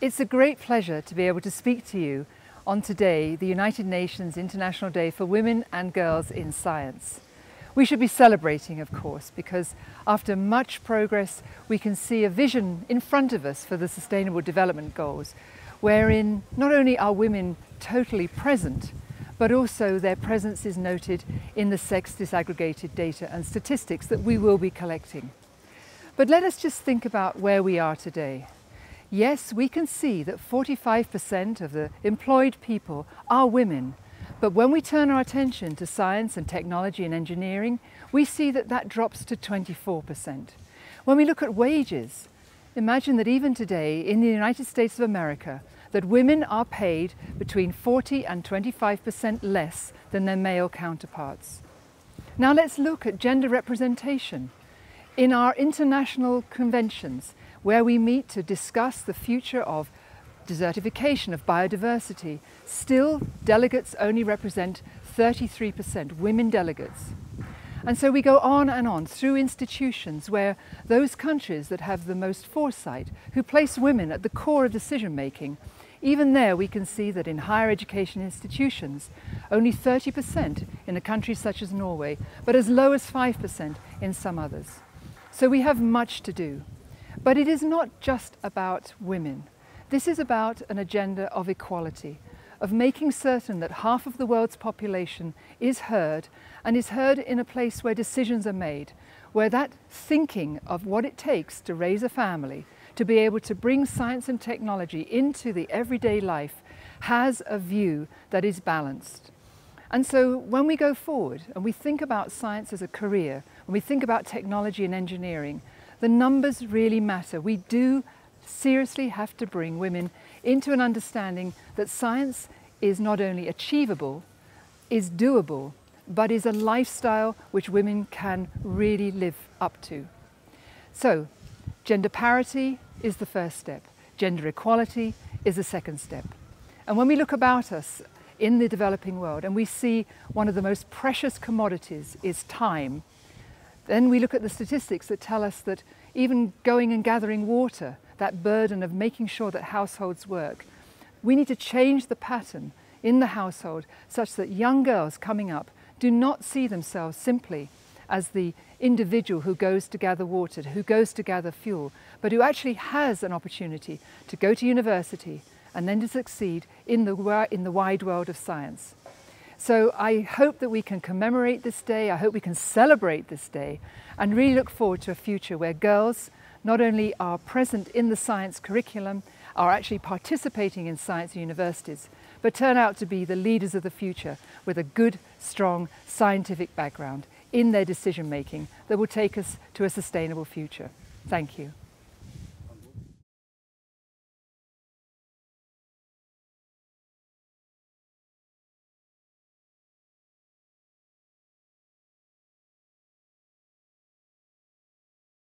It's a great pleasure to be able to speak to you on today, the United Nations International Day for Women and Girls in Science. We should be celebrating, of course, because after much progress, we can see a vision in front of us for the Sustainable Development Goals, wherein not only are women totally present, but also their presence is noted in the sex disaggregated data and statistics that we will be collecting. But let us just think about where we are today. Yes, we can see that 45% of the employed people are women, but when we turn our attention to science and technology and engineering, we see that that drops to 24%. When we look at wages, imagine that even today in the United States of America, that women are paid between 40 and 25% less than their male counterparts. Now let's look at gender representation. In our international conventions, where we meet to discuss the future of desertification, of biodiversity, still delegates only represent 33%, women delegates. And so we go on and on through institutions where those countries that have the most foresight, who place women at the core of decision making, even there we can see that in higher education institutions, only 30% in a country such as Norway, but as low as 5% in some others. So we have much to do. But it is not just about women. This is about an agenda of equality, of making certain that half of the world's population is heard and is heard in a place where decisions are made, where that thinking of what it takes to raise a family, to be able to bring science and technology into the everyday life has a view that is balanced. And so when we go forward and we think about science as a career, when we think about technology and engineering, the numbers really matter. We do seriously have to bring women into an understanding that science is not only achievable, is doable, but is a lifestyle which women can really live up to. So, gender parity is the first step. Gender equality is the second step. And when we look about us in the developing world and we see one of the most precious commodities is time, then we look at the statistics that tell us that even going and gathering water, that burden of making sure that households work, we need to change the pattern in the household such that young girls coming up do not see themselves simply as the individual who goes to gather water, who goes to gather fuel, but who actually has an opportunity to go to university and then to succeed in the, in the wide world of science. So I hope that we can commemorate this day, I hope we can celebrate this day and really look forward to a future where girls not only are present in the science curriculum, are actually participating in science universities, but turn out to be the leaders of the future with a good, strong scientific background in their decision making that will take us to a sustainable future. Thank you.